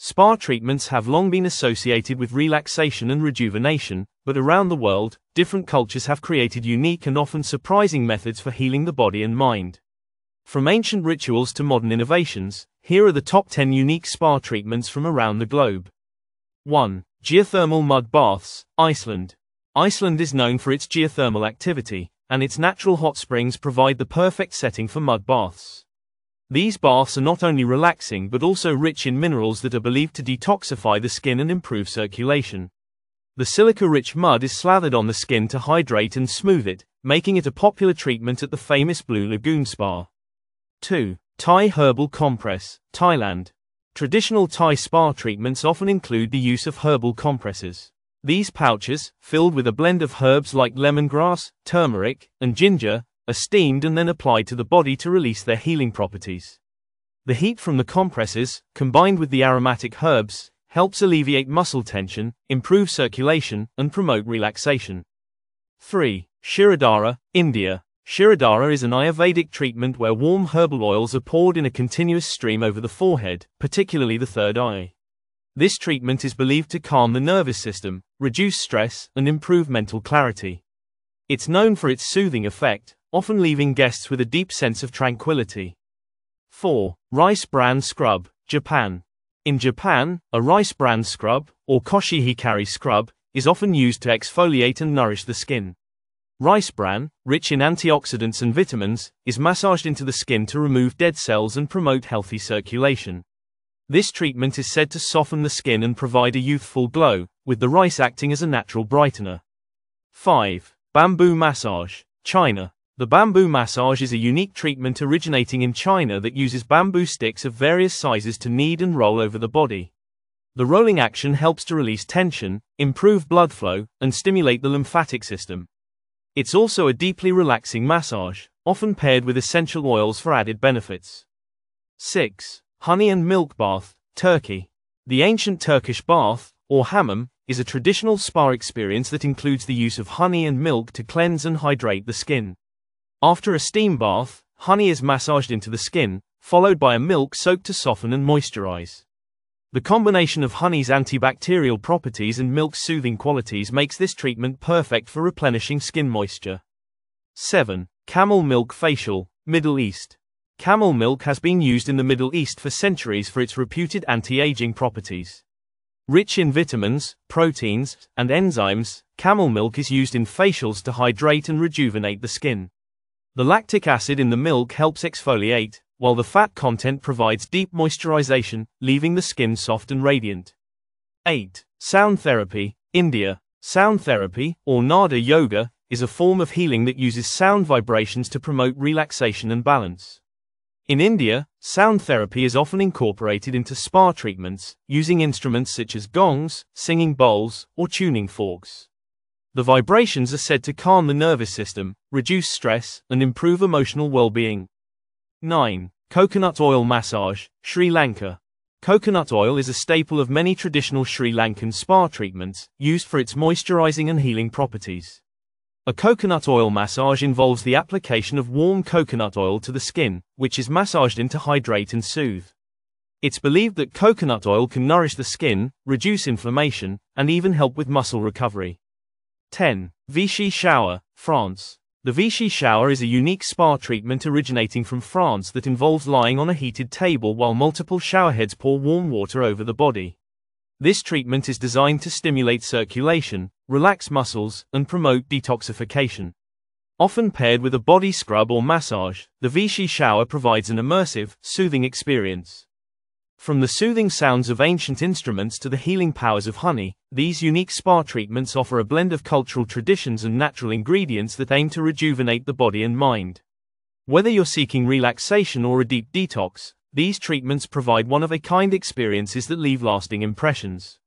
Spa treatments have long been associated with relaxation and rejuvenation, but around the world, different cultures have created unique and often surprising methods for healing the body and mind. From ancient rituals to modern innovations, here are the top 10 unique spa treatments from around the globe. 1. Geothermal mud baths, Iceland. Iceland is known for its geothermal activity, and its natural hot springs provide the perfect setting for mud baths. These baths are not only relaxing but also rich in minerals that are believed to detoxify the skin and improve circulation. The silica-rich mud is slathered on the skin to hydrate and smooth it, making it a popular treatment at the famous Blue Lagoon Spa. 2. Thai Herbal Compress, Thailand. Traditional Thai spa treatments often include the use of herbal compresses. These pouches, filled with a blend of herbs like lemongrass, turmeric, and ginger, are steamed and then applied to the body to release their healing properties. The heat from the compresses, combined with the aromatic herbs, helps alleviate muscle tension, improve circulation, and promote relaxation. 3. Shirodhara, India. Shirodhara is an Ayurvedic treatment where warm herbal oils are poured in a continuous stream over the forehead, particularly the third eye. This treatment is believed to calm the nervous system, reduce stress, and improve mental clarity. It's known for its soothing effect, often leaving guests with a deep sense of tranquility. 4. Rice bran scrub, Japan. In Japan, a rice bran scrub, or koshi hikari scrub, is often used to exfoliate and nourish the skin. Rice bran, rich in antioxidants and vitamins, is massaged into the skin to remove dead cells and promote healthy circulation. This treatment is said to soften the skin and provide a youthful glow, with the rice acting as a natural brightener. 5. Bamboo massage, China. The bamboo massage is a unique treatment originating in China that uses bamboo sticks of various sizes to knead and roll over the body. The rolling action helps to release tension, improve blood flow, and stimulate the lymphatic system. It's also a deeply relaxing massage, often paired with essential oils for added benefits. 6. Honey and milk bath, Turkey. The ancient Turkish bath, or hammam, is a traditional spa experience that includes the use of honey and milk to cleanse and hydrate the skin. After a steam bath, honey is massaged into the skin, followed by a milk soak to soften and moisturize. The combination of honey's antibacterial properties and milk's soothing qualities makes this treatment perfect for replenishing skin moisture. 7. Camel milk facial, Middle East. Camel milk has been used in the Middle East for centuries for its reputed anti-aging properties. Rich in vitamins, proteins, and enzymes, camel milk is used in facials to hydrate and rejuvenate the skin. The lactic acid in the milk helps exfoliate, while the fat content provides deep moisturization, leaving the skin soft and radiant. 8. Sound therapy, India. Sound therapy, or Nada yoga, is a form of healing that uses sound vibrations to promote relaxation and balance. In India, sound therapy is often incorporated into spa treatments, using instruments such as gongs, singing bowls, or tuning forks. The vibrations are said to calm the nervous system, reduce stress, and improve emotional well-being. 9. Coconut oil massage, Sri Lanka. Coconut oil is a staple of many traditional Sri Lankan spa treatments, used for its moisturizing and healing properties. A coconut oil massage involves the application of warm coconut oil to the skin, which is massaged in to hydrate and soothe. It's believed that coconut oil can nourish the skin, reduce inflammation, and even help with muscle recovery. 10. Vichy Shower, France. The Vichy shower is a unique spa treatment originating from France that involves lying on a heated table while multiple showerheads pour warm water over the body. This treatment is designed to stimulate circulation, relax muscles, and promote detoxification. Often paired with a body scrub or massage, the Vichy shower provides an immersive, soothing experience. From the soothing sounds of ancient instruments to the healing powers of honey, these unique spa treatments offer a blend of cultural traditions and natural ingredients that aim to rejuvenate the body and mind. Whether you're seeking relaxation or a deep detox, these treatments provide one of a kind experiences that leave lasting impressions.